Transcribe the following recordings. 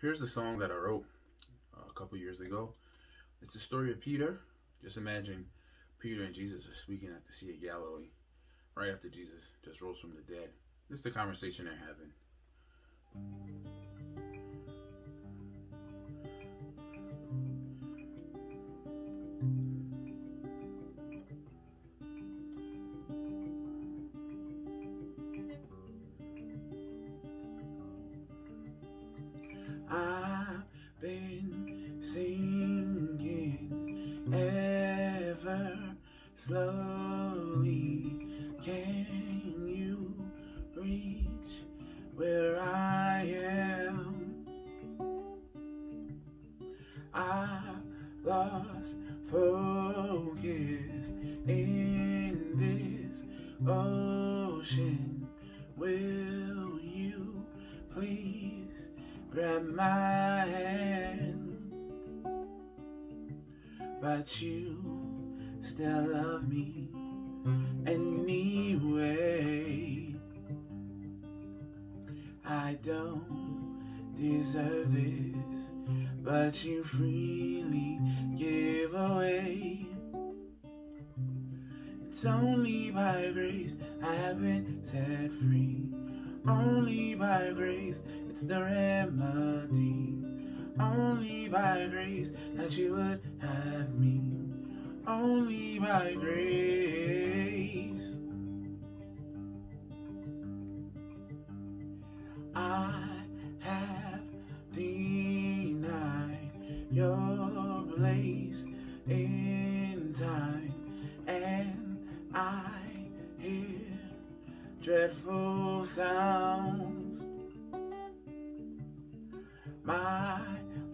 here's a song that I wrote uh, a couple years ago. It's the story of Peter. Just imagine Peter and Jesus are speaking at the Sea of Galilee right after Jesus just rose from the dead. This is the conversation they're having. I've been sinking ever slowly. Can you reach where I am? I lost focus in this ocean. Will you please grab my hand? But you still love me anyway. I don't deserve this, but you freely give away. It's only by grace I have been set free. Only by grace, it's the remedy. Only by grace that you would have me. Only by grace. I have denied your place in time, and I hear dreadful sounds. My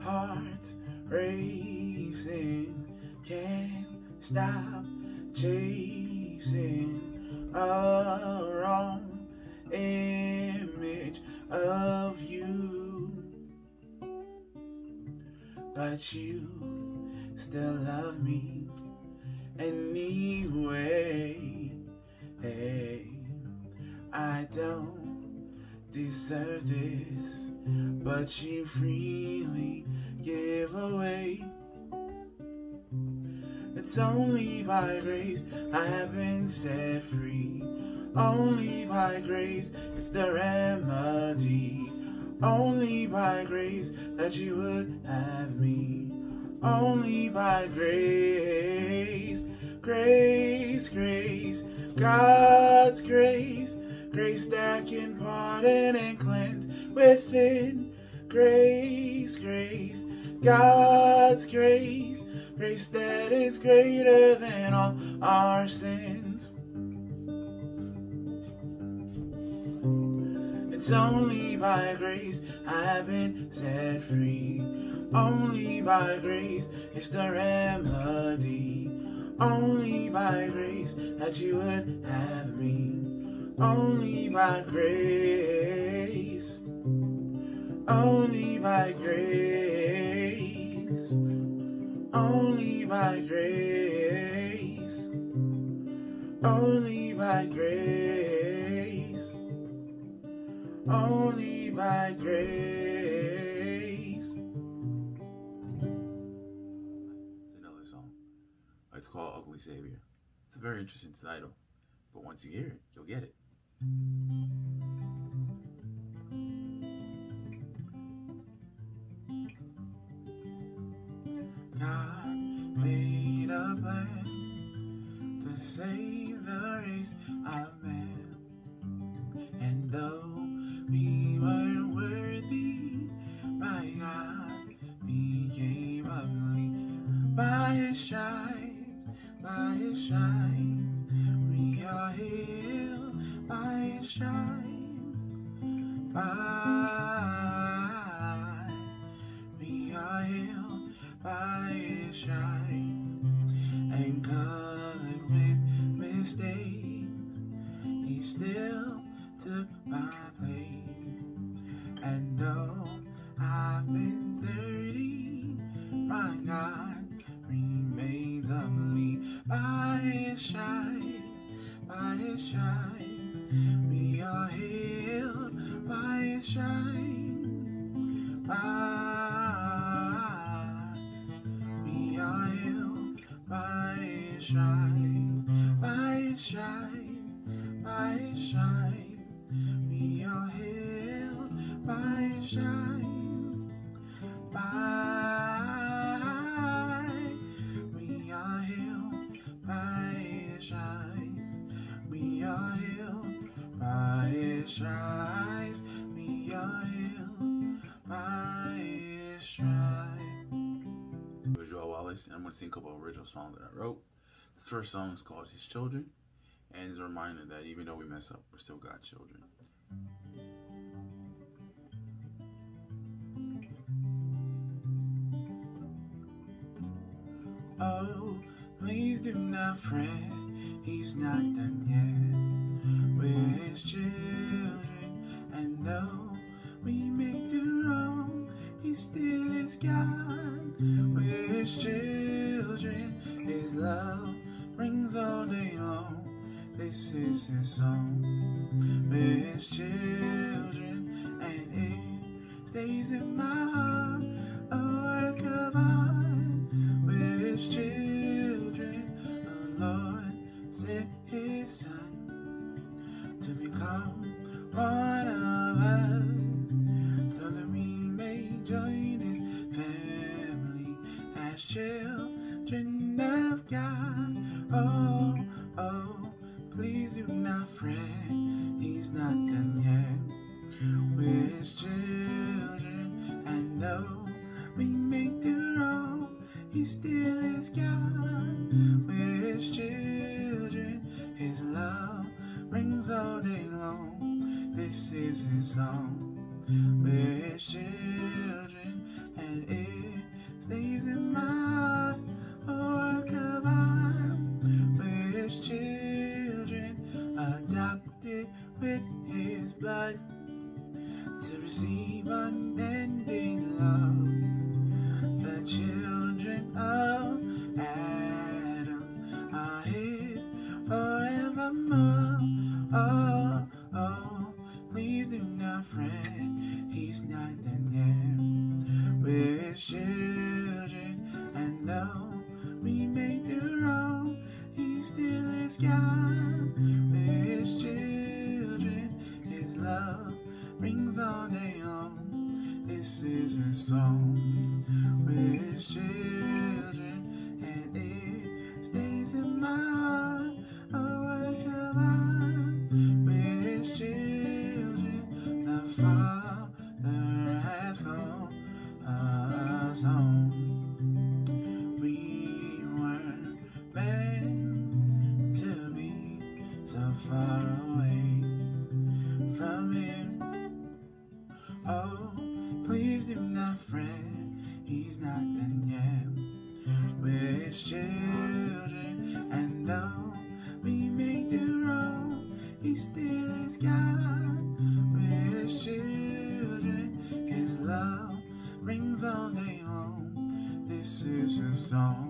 heart racing, can't stop chasing a wrong image of you. But you still love me anyway. Hey, I don't deserve this, but you freely give away. It's only by grace I have been set free. Only by grace, it's the remedy. Only by grace that you would have me. Only by grace, grace, grace, God's grace, grace that can pardon and cleanse within. Grace, grace, God's grace, grace that is greater than all our sins. It's only by grace I've been set free. Only by grace is the remedy. Only by grace that you would have me. Only by grace. Only by grace. Only by grace. Only by grace. Only by grace. It's another song. It's called Ugly Savior. It's a very interesting title, but once you hear it, you'll get it. God made a plan to save the race of man. Stripes, by we are healed by his stripes and covered with mistakes. He still took my place. And though I've been dirty, my God remains ugly by his stripes, by his stripes. His stripes, by His stripes, by His stripes. We are healed by His stripes, by. We are healed by His stripes. We are healed by His stripes. We are healed by His stripes. Joel Wallace, and I'm going to sing a couple original songs that I wrote. This first song is called His Children, and it's a reminder that even though we mess up, we're still God's children. Oh, please do not fret, he's not done song. His children, and it stays in my heart. Children, still so far away from him. Oh, please do not fret, he's not done yet. We're his children, and though we make the wrong, he still is God. We're his children, his love rings all day long. This is his song.